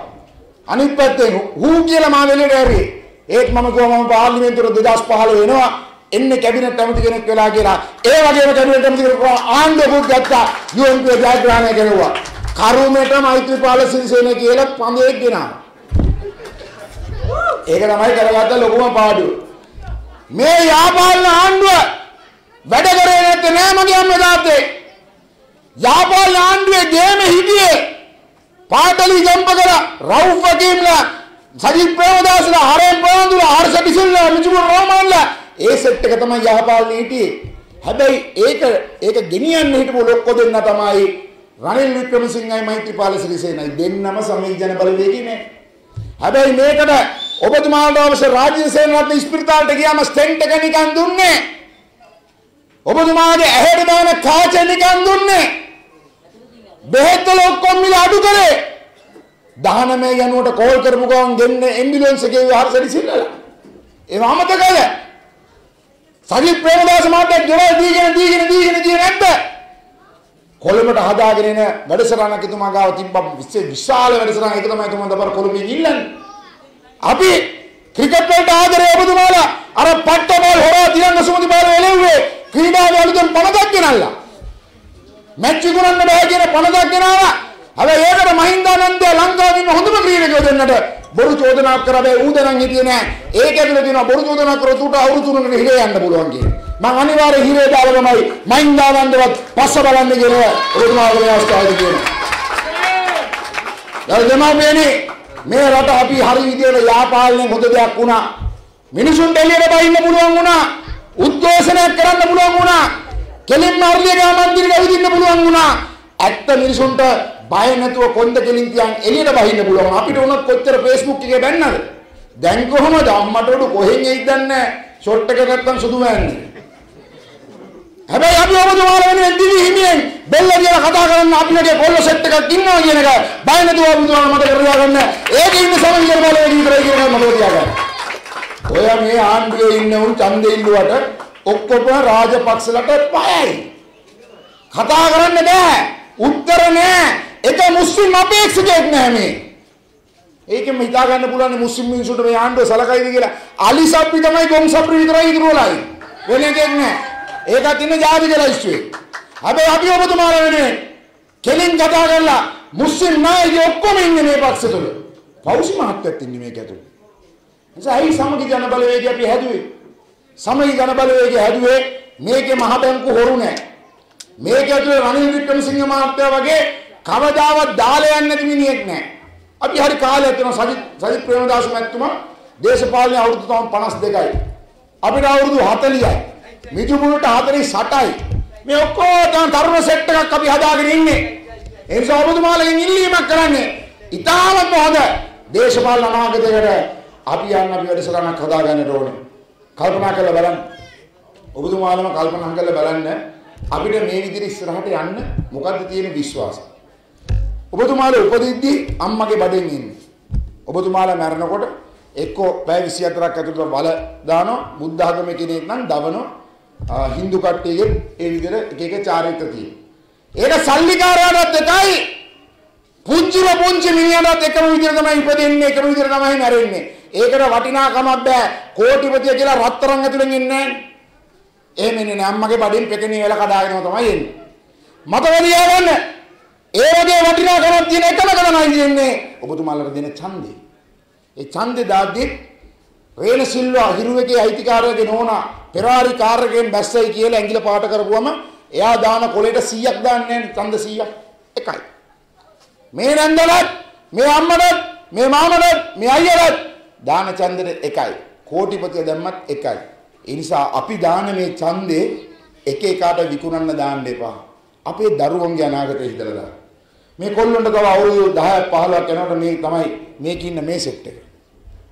අනිත් පැත්තෙන් හූ කියලා මම වෙලෙට ඇරි. ඒත් මම කිව්වා මම පාර්ලිමේන්තුවට 2015 වෙනවා. එන්නේ කැබිනට් ඇමති කෙනෙක් වෙලා කියලා. ඒ වගේම කැබිනට් ඇමති කෙනෙක් ආණ්ඩුවකුත් ගත්තා. UNP ජයග්‍රහණය කෙරුවා. කරුමෙට මෛත්‍රීපාල සිරිසේන කියලා පඳෙක් ගෙනා. ඒක තමයි කරගත්ත ලොකුම පාඩුව. මේ යාපාලන ආණ්ඩුව වැඩ කරේ නැත්තේ නෑ මගේ අම්මේ තාත්තේ. යාපාලන ආණ්ඩුවේ ගේම හිටියේ පාටලි ජම්පකර රවුෆ් වකීම්ලා සජිත් ප්‍රේමදාසලා හරෙන් ප්‍රේමදුලා හර්ෂ ඩිසිල්ලා මිජුමු රෝමන්ලා ඒ සෙට් එක තමයි යහපාලනේ හිටියේ. හැබැයි ඒක ඒක ගෙනියන්න හිටපු ලොක්කො දෙන්න තමයි රනිල් වික්‍රමසිංහයි මෛත්‍රීපාල සිරිසේනයි දෙන්නම සමීජන බලවේගී නේ. හැබැයි මේකට ඔබතුමාට අවශ්‍ය රාජ්‍ය සේනාරත්න ස්පිරිතාලට ගියාම ස්ටෙන්ට් එක නිකන් දුන්නේ. ඔබතුමාගේ ඇහැට දාන කාච නිකන් දුන්නේ. බෙහෙත් වල ඔක්කොම මිල අඩු කරේ. 19 යනුවට කෝල් කරපු ගමන් ගෙන්න ඇම්බියුලන්ස් එකේ හර්සඩි සිල්ලලා. ඒව අමතකද? සජිත් ප්‍රේමදාස මහත්තයා ගෙවල් දීගෙන දීගෙන දීගෙන ගියේ නැද්ද? කොළඹට හදාගෙන එන වැඩසටහනක් එතුමා ගාව තිබ්බ විශාල වැඩසටහනක් ඒක තමයි එතුමා දබර කොළඹින් ඉල්ලන්නේ. අපි ක්‍රිකට් වලට ආදරේ ඔබතුමාලා අර පට්ට බෝල් හොරා තිරංග සුමති බාල එළෙව්වේ ක්‍රීඩාවේ අලුතෙන් පනතක් ගෙනල්ලා. මැච් විකුණන්න බෑ කියන පනතක් ගෙනාවා. හැබැයි ඒකට මහින්දානන්දය ලංකාවේ ඉන්න හොඳම ක්‍රීඩකයෝ දෙන්නට බොරු චෝදනා කරා බෑ ඌ දරන් හිටියේ නෑ. ඒක ඇතුලේ තියෙනවා බොරු චෝදනා කරොත් ඌට අවුරුදු තුනකට හිරේ යන්න පුළුවන් කියන. මම අනිවාර්යෙන් හිරේ දාලා තමයි මහින්දානන්දවත් පස්ස බලන්න කියලා ඔබතුමාගේ අවස්ථාවේදී කියනවා. දැන් දෙමාපියනේ මේ රට අපි හරි විදියට යාපාලනයෙන් හොඳ දෙයක් වුණා. මිනිසුන්ට එළියට බහින්න පුළුවන් වුණා. උද්ඝෝෂණයක් කරන්න පුළුවන් වුණා. කෙලින්ම අර්ලියගා මන්දිරයට ඇවිදින්න පුළුවන් වුණා. ඇත්ත මිනිසුන්ට බය නැතුව කොන්ද කෙලින් තියන් එළියට බහින්න පුළුවන්. අපිට උනත් කොච්චර Facebook එකේ බැන්නද? දැන් කොහමද අම්මට උඩු කොහෙන් එයිද දන්නේ ෂොට් එක නැත්තම් සුදු මෑන්නේ. හැබැයි අපි ඔබතුමාලා වෙනුවෙන් දිවි හිමියෙන් බෙල්ල කියලා කතා කරන්න අපිට කොල්ල සෙට් එකක් ඉන්නවා කියන එක බය නැතුව ඔබතුමාලා මතක කරගන්න. ඒකේ ඉන්න සමගිය බලවේග විතරයි කියන එක මතක තියාගන්න. ඔය මේ ආණ්ඩුවේ ඉන්න උන් ඡන්දෙ ඉල්ලුවට ඔක්කොම රාජපක්ෂලට බයයි. කතා කරන්න බෑ. උත්තර නෑ. එක මුස්ලිම් අපේක්ෂකයෙක් නෑ මේ. ඒකෙන් හිතා ගන්න පුළුවන් මුස්ලිම් මිනිසුන්ට මේ ආණ්ඩුව සලකයිද කියලා. අලි සප්පි තමයි ගොම් සප්පි විතරයි ඉතුරු වෙලායි. වෙන එකක් නෑ. ඒකත් ඉන්න ජාතික ලයිස්තුවේ. හැබැයි අපි ඔබතුමාලා වෙනුවෙන් කෙලින් කතා කරලා මුස්ලිම් නායකයෝ ඔක්කොම ඉන්නේ මේ පක්ෂ තුල. පෞසි මහත්තයත් ඉන්නේ මේක ඇතුලේ. නිසා ඇයි සමගි ජන බලවේගය අපි හැදුවේ? සමගි ජන බලවේගය හැදුවේ මේකේ මහ බැංකු හොරු නැහැ. මේක ඇතුලේ රනිල් වික්‍රමසිංහ මහත්තයා වගේ කවදාවත් දාලා යන්නේ නැති මිනිහෙක් නැහැ. අපි හරි කාලයක් යනවා සජිත් සජිත් ප්‍රේමදාස මැතිතුමා දේශපාලන අවුරුදු තම 52යි. අපිට අවුරුදු 40යි. මිතුමුණට 48යි. මේ ඔක්කොම තරුණ සෙට් එකක් අපි හදාගෙන ඉන්නේ. ඒ නිසා ඔබතුමාලගෙන් ඉල්ලීමක් කරන්නේ. ඉතාමත් හොඳ දේශපාලන අනාගතයකට අපි යන්න අපි වැඩසටහනක් හදාගන්නට ඕනේ. කල්පනා කරලා බලන්න. ඔබතුමාලම කල්පනා කරලා බලන්න අපිට මේ විදිහට ඉස්සරහට යන්න මොකද්ද තියෙන විශ්වාසය? ඔබතුමාලා උපදිද්දී අම්මගේ බඩෙන් ඉන්නේ. ඔබතුමාලා මැරෙනකොට එක්කෝ පැය 24ක් ඇතුළත වල දානවා බුද්ධ ආගමේ කෙනෙක් නම් දවනවා හින්දු කට්ටියගේ ඒ විදිහට එක එක චාරිත්‍ර තියෙනවා. ඒක සල්ලිකාරයාටත් එකයි පුංචිම පුංචි මිනිහටත් එකම විදිහට තමයි ඉපදෙන්නේ එකම විදිහට තමයි මැරෙන්නේ. ඒකට වටිනාකමක් බෑ. කෝටිපතිය කියලා රත්තරන් ඇතුලෙන් ඉන්නේ නැහැ. එහෙම ඉන්නේ නෑ අම්මගේ බඩින් පෙකණී වෙලා කඩාගෙනම තමයි එන්නේ. මතක තියාගන්න. ඒ වගේ වටිනාකමක් තියෙන එකම තමයි ඉන්නේ ඔබතුමාලට දෙන ඡන්දේ. ඒ ඡන්දේ දාද්දි රේන සිල්වා හිරුවේගේ අයිතිකාරයගේ නෝනා පෙරාරි කාර් එකෙන් බැස්සයි කියලා ඇඟිල පාට කරපුවම එයා දාන කොලේට 100ක් දාන්නේ නැහැ ඡන්ද 100ක් එකයි. මේ නන්දලත් මේ අම්මලත් මේ මාමලත් මේ අයියලත් දාන ඡන්දෙට එකයි. කෝටිපතිය දැම්මත් එකයි. ඒ නිසා අපි දාන මේ ඡන්දේ එක එකාට විකුණන්න දාන්න එපා. අපේ දරුවන්ගේ අනාගතය හිතලා දාන්න. මේ කොල්ලොන්ට තව අවුරුදු 10ක් 15ක් යනකොට මේ තමයි මේක ඉන්න මේ සෙට් එක.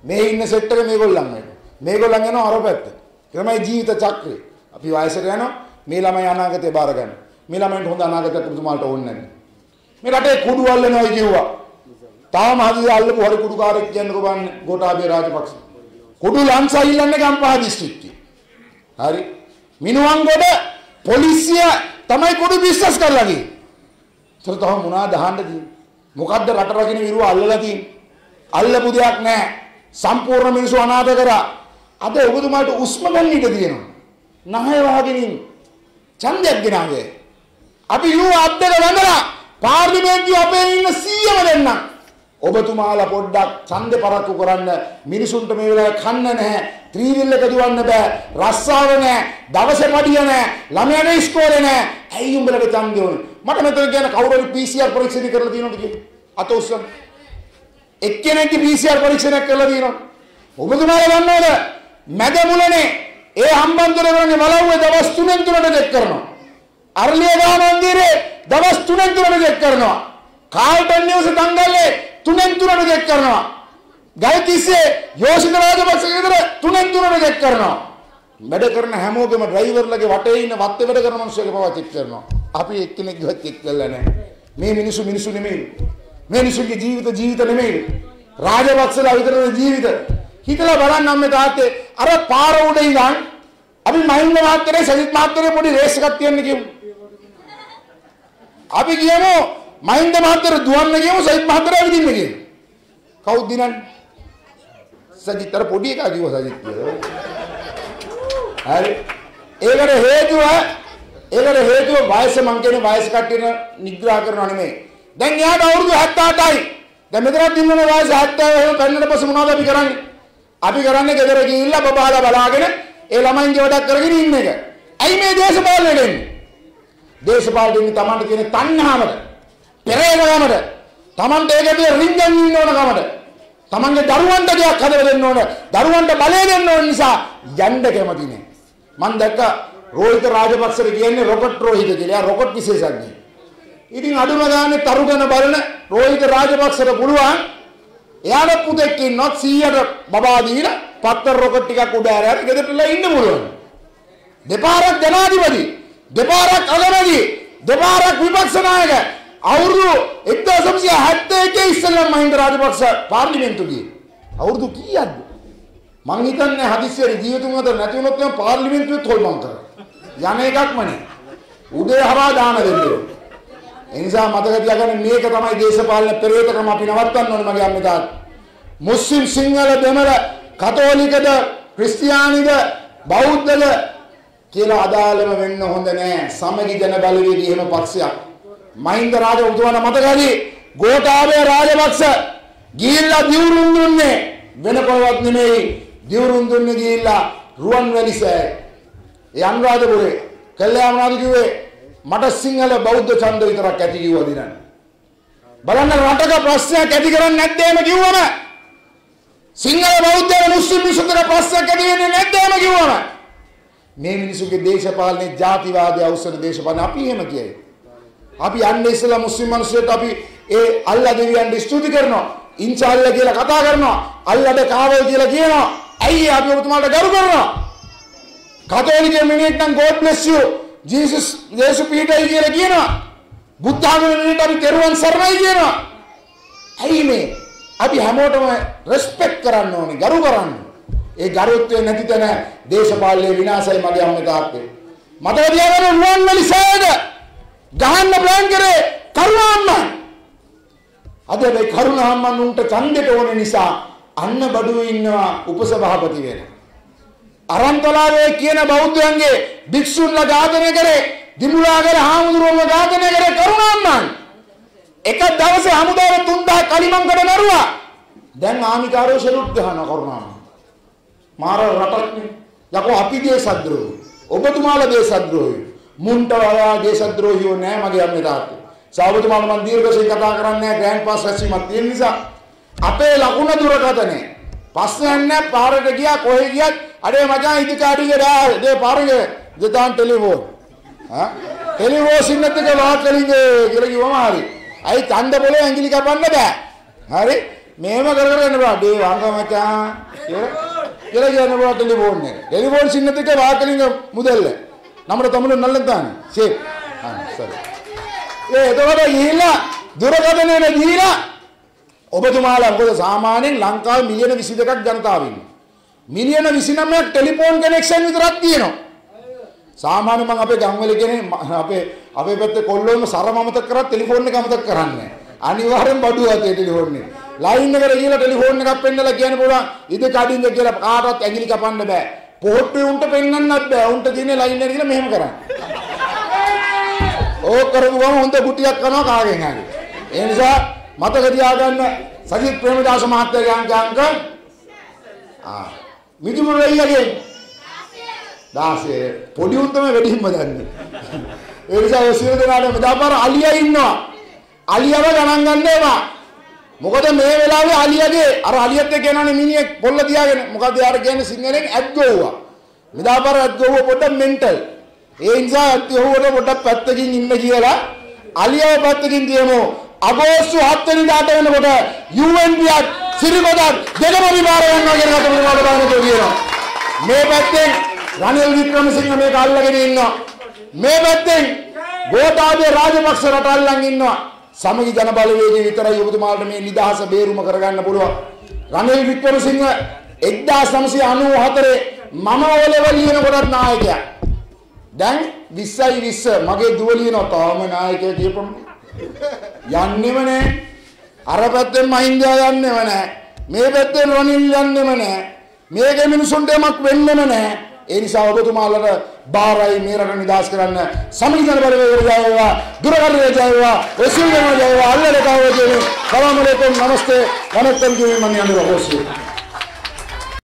මේ ඉන්න සෙට් එක මේගොල්ලන් වෙනවා. මේගොල්ලන් යනවා අර පැත්ත. ඒ තමයි ජීවිත චක්‍රය. අපි වයසට යනවා මේ ළමයි අනාගතේ බාර ගන්න. මේ ළමයින්ට හොඳ අනාගතයක් පුදුමාලට ඕනේ නැහැ. මේ රටේ කුඩු අල්ලනවා කිව්වා. තාම හදිසිය අල්ලපු හරි කුඩුකාරයෙක් කියන්නකෝ බලන්න ගෝඨාභය රාජපක්ෂ. කුඩු ලංසා ඉල්ලන්නේ ගම්පහ දිස්ත්‍රික්කේ. හරි. මිනුවන්ගොඩ පොලිසිය තමයි කුඩු බිස්නස් කරලා ගියේ. ඒතර තව මොනවද අහන්න තියෙන්නේ? මොකද්ද රට රකින්න විරුව අල්ලලා තියෙන්නේ? අල්ලපු දෙයක් නැහැ. සම්පූර්ණ මිනිස්සු අනාථ කරා. අද ඔබතුමාට උස්ම ගන්න ඉඩ තියෙනවා. නහය වහගෙන ඉන්න. ඡන්දයක් ගෙනාවේ. අපි යුව අද්දක වැඳලා පාර්ලිමේන්තුවේ අපේ ඉන්න 100ම දෙන්නම්. ඔබතුමාලා පොඩ්ඩක් ඡන්ද පරක්කු කරන්න මිනිසුන්ට මේ වෙලාවේ කන්න නැහැ ත්‍රිවිල් එක දුවන්න බෑ රස්සාව නැහැ දවසේ පඩිය නැහැ ළමයාට ඉස්කෝලේ නැහැ ඇයි උඹලට ඡන්දේ ඕනේ මට මෙතන කියන කවුරු හරි PCR පරීක්ෂණ කරලා තියෙනවද කියලා අත උස්සන්න එක්කෙනෙක්ගේ PCR පරීක්ෂණයක් කරලා තියෙනවා ඔබතුමාලා දන්නවද මැද මුලනේ ඒ හම්බන්තොට කරන්නේ මලව්වේ දවස් 3න් 3ට දෙක් කරනවා අරලියගා මන්දිරේ දවස් 3න් 3ට දෙක් කරනවා කාල්ටන් නිවස දංගල්ලේ තුනෙන් තුනට දෙක් කරනවා. ගල්කිස්සේ යෝෂිත රාජපක්ෂ ගෙදර තුනෙන් තුනට දෙක් කරනවා. වැඩ කරන හැමෝගෙම ඩ්‍රයිවර්ලගේ වටේ ඉන්න වත්තේ වැඩ කරන මිනිස්සුගේ පවා චෙක් කරනවා. අපි එක්කෙනෙක්වත් චෙක් කරලා නැහැ. මේ මිනිස්සු මිනිස්සු නෙමෙයි. මේ මිනිස්සුගේ ජීවිත ජීවිත නෙමෙයි. රාජපක්ෂලා විතරේ ජීවිත. හිතලා බලන්න අම්මේ තාත්තේ අර පාර උඩ ඉඳන් අපි මහින්ද මහත්තයනේ සජිත් මහත්තයනේ පොඩි රේස් එකක් තියන්න කියමු. අපි කියමු මහින්ද මහත්තයර දුවන්න ගියම සජිත් මහත්තයර ඇවිදින්න කියන. කවුද දිනන්නේ? සජිත් අර පොඩි එකා කිව්වා සජිත් කියලා. හරි. ඒකට හේතුව ඒකට හේතුව වයස මං කියන්නේ වයස කට්ටියන නිග්‍රහ කරනව නෙමෙයි. දැන් එයාට අවුරුදු 78යි. දැන් මෙතනත් ඉන්න වයස 70 එහෙම පෙන්නට පස්සේ මොනවද අපි කරන්නේ? අපි කරන්නේ ගෙදර ගිහිල්ලා බබාලා බලාගෙන ඒ ළමයින්ගේ වැඩක් කරගෙන ඉන්න එක. ඇයි මේ දේශපාලනයට එන්නේ? දේශපාලනයට ඉන්නේ Tamanට තියෙන තණ්හාවට, පෙරේතකමට, Tamanට ඒකට රින්ගන් ඉන්න ඕන කමට. Tamanගේ දරුවන්ට දෙයක් හදලා දෙන්න ඕන. දරුවන්ට බලය දෙන්න ඕන නිසා යන්න කැමති නෑ. මම දැක්ක රෝහිත රාජපක්ෂට කියන්නේ රොකට් රෝහිත කියලා. එයා රොකට් විශේෂඥයෙක්. ඉතින් අඩුම ගානේ තරුගන බලන රෝහිත රාජපක්ෂට පුළුවන් එයාට පුතෙක් ඉන්නොත් 100ට බබා දීලා පත්තර රොකට් ටිකක් උඩ ඇරලා ගෙදරටලා ඉන්න පුළුවන්. දෙපාරක් ජනාධිපති දෙපාරක් අගමැති දෙපාරක් විපක්ෂ නායක අවුරුදු 1971 ඉස්සෙල්ලා මහින්ද රාජපක්ෂ පාර්ලිමේන්තු ගියේ. අවුරුදු කීයක්ද? මං හිතන්නේ හදිස්සියේ ජීවිතුන් අතර නැති වුණොත් නම් පාර්ලිමේන්තුවේ තොල්මන් කරා. යන එකක්ම නේ. උදේ හරහා දාන දෙන්නේ. ඒ නිසා මතක තියාගන්න මේක තමයි දේශපාලන පෙරේතකම අපි නවත්තන්න ඕනේ මගේ අම්මේ තාත්තා. මුස්ලිම් සිංහල දෙමළ කතෝලිකද ක්‍රිස්තියානිද බෞද්ධද කියලා අදාළම වෙන්න හොඳ නෑ. සමගි ජන බලවේගී එහෙම පක්ෂයක්. මහින්ද රාජපක්ෂ මතකයි ගෝඨාභය රාජපක්ෂ ගිහිල්ලා දියුරුම් දුන්නේ වෙන කොහෙවත් නෙමෙයි දියුරුම් දුන්නේ ගිහිල්ලා රුවන්වැලි සෑය. ඒ අනුරාධපුරේ කල්යාණ මොනවද කිව්වේ මට සිංහල බෞද්ධ ඡන්ද විතරක් ඇති කිව්වා දිනන්න. බලන්න රටක ප්‍රශ්නයක් ඇති කරන්නේ නැද්ද එහෙම කිව්වම? සිංහල බෞද්ධ මුස්ලිම් මිනිසුන්ට ප්‍රශ්නයක් ඇති වෙන්නේ නැද්ද එහෙම කිව්වම? මේ මිනිසුන්ගේ දේශපාලනේ ජාතිවාදී අවසර දේශපාලන අපි එහෙම කියයි. අපි යන්නේ ඉස්සලා මුස්ලිම් මිනිස්සුන්ට අපි ඒ අල්ලා දෙවියන්ට ස්තුති කරනවා. ඉන්ෂාල්ලා කියලා කතා කරනවා. අල්ලාට කාවල් කියලා කියනවා. ඇයි අපි ඔබතුමාට ගරු කරනවා? කතෝලික මිනිහෙක් නම් God bless you ජීසස් යේසු පීඩයි කියලා කියනවා. බුද්ධ ආගමෙන් අපි තෙරුවන් සරණයි කියනවා. ඇයි මේ? අපි හැමෝටම රෙස්පෙක්ට් කරන්න ඕනේ, ගරු කරන්න. ඒ ගරුත්වය නැති තැන දේශපාලනයේ විනාශයි මගේ අම්මේ තාත්තේ. මතක තියාගන්න රුවන්වැලි සෑයද ගහන්න ප්ලෑන් කරේ කරුණාම්මන්. අද මේ කරුණාම්මන් උන්ට ඡන්දෙට ඕන නිසා අන්න බඩුවේ ඉන්නවා උපසභාපති වෙන. අරන්තලාවේ කියන බෞද්ධයන්ගේ භික්ෂුන්ලා ඝාතනය කරේ දිමුලාගල හාමුදුරුවන්ව ඝාතනය කරේ කරුණාම්මන්. එක දවසේ හමුදාව 3000 කලිමංකඩ මරුවා. දැන් ආමිකාරෝ සෙලුට් ගහනවා කරුණාම්මන්. මාර රටක්නේ. යකෝ අපි දේශද්‍රෝහි. ඔබතුමාලා දේශද්‍රෝහි. මුන්ට වඩා දේශද්‍රෝහියෝ නෑ මගේ අම්මේ තාත්තේ. සාවතුමාලා මම දීර්ඝයෙන් කතා කරන්නේ නෑ ග්‍රෑන්ඩ් පාස් රැස්වීමක් තියෙන නිසා. අපේ ලකුණ දුරකථනය. පස්සෙන් නෑ පාරට ගියා කොහෙ ගියත් අඩේ මචං ඉදිකාඩියේ ඩා දේ පාරේ දෙතාන් ටෙලිෆෝන්. ආ ටෙලිෆෝන් සින්නත් එක වාත් කලින්ගේ කියලා කිව්වම හරි. අයි තණ්ඩ පොලේ ඇඟිලි කපන්න බෑ. හරි? මේම කර කර යන්න බෑ. ඩේ වංග මචං කියලා කියන බා ටෙලිෆෝන් එක. ටෙලිෆෝන් සින්නත් එක වාත් කලින්ගේ මුදල්ල. നമ്മുടെ തമ്മിൽ നല്ലതാണ് ശരി ആ സോറി ഏ ഇതോടെ ഗീല ദുരകഥനയുടെ ഗീല ඔබතුමාලා මොකද සාමාන්‍යයෙන් ලංකාවේ මිලියන 22ක් ජනතාව ඉන්නවා. මිලියන 29ක් ටෙලිෆෝන් කනෙක්ෂන් විතරක් තියෙනවා. සාමාන්‍ය මම අපේ ගම්වල කියන්නේ අපේ අපේ පැත්තේ කොල්ලෝම සරම අමතක කරත් ටෙලිෆෝන් එක අමතක කරන්නේ අනිවාර්යෙන් බඩුව ඇතේ ටෙලිෆෝන් එක. ලයින් එකට ගිහලා ටෙලිෆෝන් එකක් පෙන්නලා කියන්න පුළුවන් ඉද කඩින්ද කියලා කාටවත් ඇඟිලි කපන්න බෑ. පොහොට්ටුවේ උන්ට පෙන්වන්නත් බෑ. උන්ට තියෙන ලයින් එක කියලා මෙහෙම කරන්න. ඕක කරපුවම හොඳ ගුටියක් කරනවා කාගෙන් හරි. ඒ නිසා මතක තියාගන්න සජිත් ප්‍රේමදාස මහත්තයාගේ අංක ආ මිදුමු වෙයියගේ 16 පොඩි උන් තමයි වැඩිම දන්නේ. ඒ නිසා ඔය සියලු දෙනාට මෙදාපාර අලියා ඉන්නවා. අලියව ගණන් ගන්න ඒවා. මොකද මේ වෙලාවේ අලියගේ අර අලියත් එක්ක යනනේ මිනිහෙක් පොල්ල තියාගෙන මොකද යාර කියන්නේ සිංහලෙන් ඇද්ගෝවා. මෙදාපාර ඇද්ගෝව පොඩ්ඩක් මෙන්ටල්. ඒ නිසා ඇද්ගෝවට පොඩ්ඩක් පැත්තකින් ඉන්න කියලා අලියව පැත්තකින් තියමු. අගෝස්තු 7 වෙනිදාට වෙනකොට UNPත් සිරිකොතත් දෙකම විභාර යනවා කියන කට මොනවද බලන්න කියනවා. මේ පැත්තෙන් රනිල් වික්‍රමසිංහ මේක අල්ලගෙන ඉන්නවා. මේ පැත්තෙන් ගෝඨාභය රාජපක්ෂ රට අල්ලන් ඉන්නවා. සමගි ජන බලවේගය විතරයි ඔබතුමාලට මේ නිදහස බේරුම කරගන්න පුළුවන්. රනිල් වික්‍රමසිංහ 1994 මම ඕලෙවල් ලියන කොටත් නායකයා. දැන් 20යි 20 මගේ දුව ලියනවා තාම නායකයා කියපම. යන්නෙම නෑ. අර පැත්තෙන් මහින්දයා යන්නෙම නෑ. මේ පැත්තෙන් රනිල් යන්නෙම නෑ. මේකේ මිනිසුන්ට යමක් වෙන්නෙම නෑ. ඒ නිසා ඔබතුමාලට බාරයි මේ රට නිදහස් කරන්න සමගි ජන බලවේගයට ජය වේවා දුරකථනයට ජය වේවා ඔසිල් වෙනවා ජය වේවා අල්ලලට කවෝ කියන්නේ සලාම් අලයිකුම් නමස්තේ වනක්කම් කියමින් මම යනවා හොස්සේ